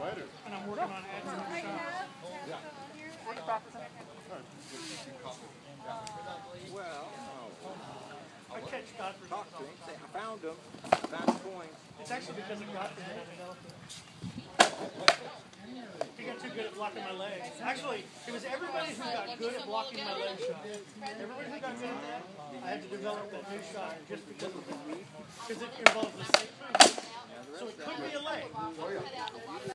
on adding a shots. Yeah. Well, oh, I catch Godfrey. talk to him, say, I found him, That's coin. It's actually because of Godfrey that I developed it. He got too good at blocking my legs. Actually, it was everybody who got good at blocking my leg shot. Everybody who got good at that, I had to develop that new shot just because of the Because it involves the same thing.